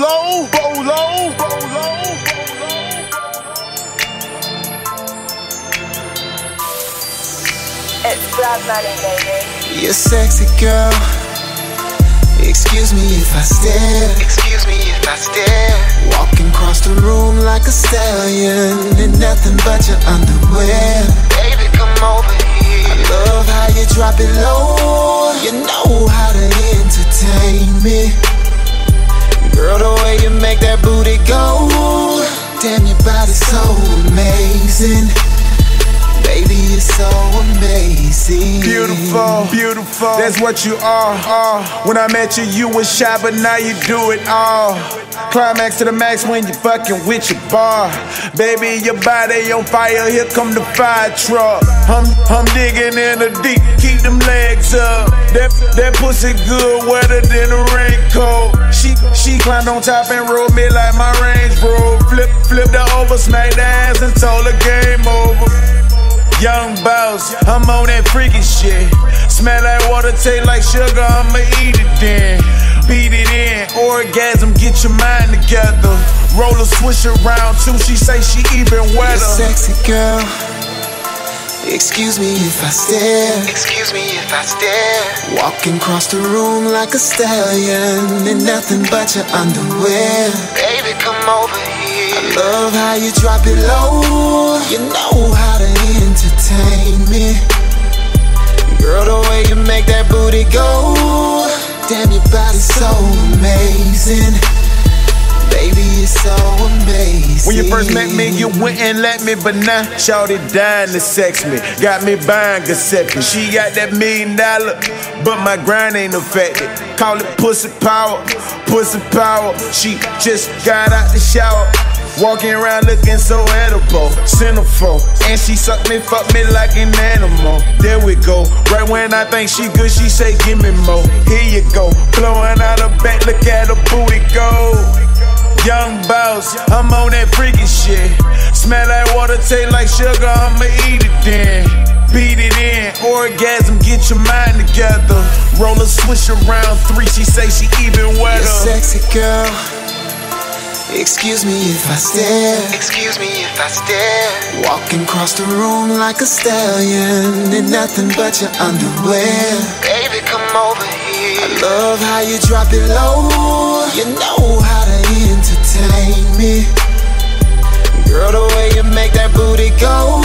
Bolo, Bolo, Bolo. It's Blood Money, baby. You're sexy girl. Excuse me if I stare. Excuse me if I stare. Walking across the room like a stallion in nothing but your underwear. Baby, come over here. I love how you drop it low. You know amazing. Baby, you're so amazing. Beautiful, beautiful. That's what you are. are. When I met you, you was shy, but now you do it all. Climax to the max when you fucking with your bar. Baby, your body on fire. Here come the fire truck. I'm, I'm digging in the deep. Keep them legs up. That, that pussy good, wetter than a raincoat. She, she climbed on top and rolled me like my. Flip, flipped her over, smacked the ass and told her game over. Young boss, I'm on that freaky shit. Smell like water, taste like sugar, I'ma eat it then. Beat it in, orgasm, get your mind together. Roll a swish around too, she say she even wetter. You're wetter. sexy girl. Excuse me if I stare. Excuse me if I stare. Walking across the room like a stallion in nothing but your underwear. Baby, come over here. I love how you drop it low. You know how to entertain me. Girl, the way you make that booty go. Damn, your body's so amazing. Baby, it's so amazing. When you first met me, you wouldn't let me, but now Shawty dying to sex me. Got me buying Giuseppe. She got that million dollar, but my grind ain't affected. Call it pussy power, pussy power. She just got out the shower. Walking around looking so edible, centerfold. And she suck me, fuck me like an animal. There we go. Right when I think she good, she say, give me more. Here you go. Blowing out her back, look at her booty go. Young boss, I'm on that freaky shit. Smell like water, taste like sugar, I'ma eat it then. Beat it in, orgasm, get your mind together. Roll a swish around three, she say she even You're wetter. sexy girl. Excuse me if I stare. Excuse me if I stare. Walking across the room like a stallion in nothing but your underwear. Baby, come over here. I love how you drop it low. You know how to entertain me. Girl, the way you make that booty go.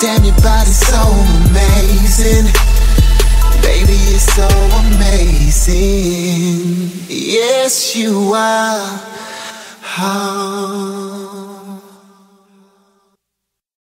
Damn, your body's so amazing. Baby, it's so amazing. Yes, you are. How